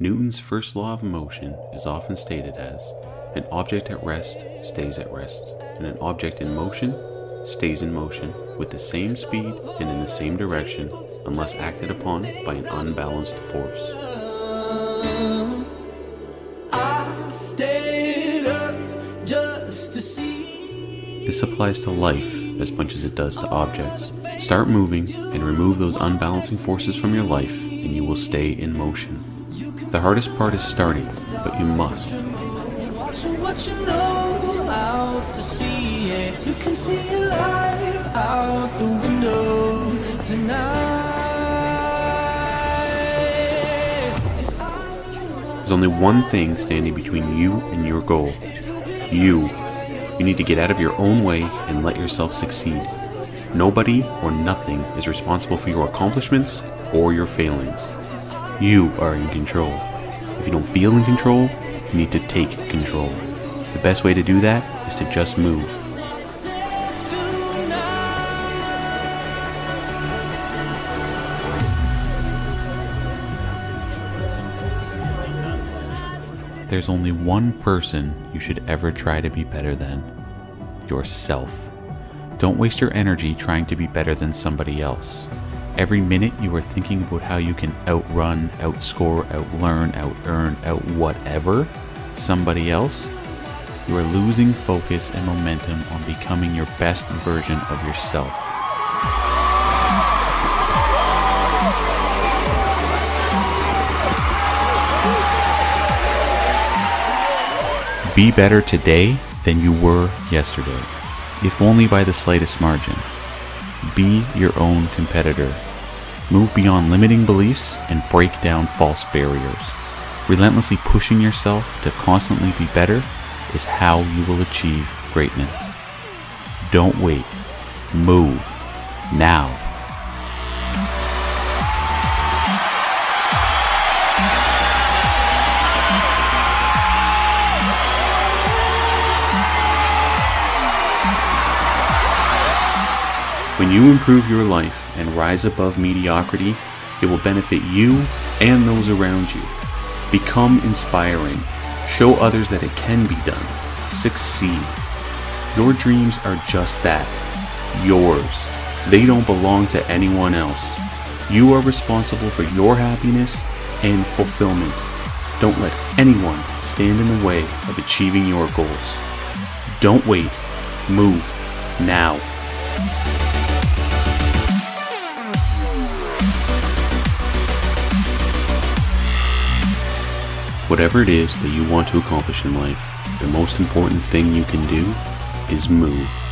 Newton's first law of motion is often stated as an object at rest stays at rest, and an object in motion stays in motion with the same speed and in the same direction unless acted upon by an unbalanced force. This applies to life as much as it does to objects. Start moving and remove those unbalancing forces from your life, and you will stay in motion. The hardest part is starting, but you must. There's only one thing standing between you and your goal. You. You need to get out of your own way and let yourself succeed. Nobody or nothing is responsible for your accomplishments or your failings. You are in control. If you don't feel in control, you need to take control. The best way to do that is to just move. There's only one person you should ever try to be better than yourself. Don't waste your energy trying to be better than somebody else. Every minute you are thinking about how you can outrun, outscore, outlearn, outearn, out whatever somebody else, you are losing focus and momentum on becoming your best version of yourself. Be better today than you were yesterday, if only by the slightest margin. Be your own competitor. Move beyond limiting beliefs and break down false barriers. Relentlessly pushing yourself to constantly be better is how you will achieve greatness. Don't wait. Move. Now. When you improve your life and rise above mediocrity, it will benefit you and those around you. Become inspiring. Show others that it can be done. Succeed. Your dreams are just that yours. They don't belong to anyone else. You are responsible for your happiness and fulfillment. Don't let anyone stand in the way of achieving your goals. Don't wait. Move now. Whatever it is that you want to accomplish in life, the most important thing you can do is move.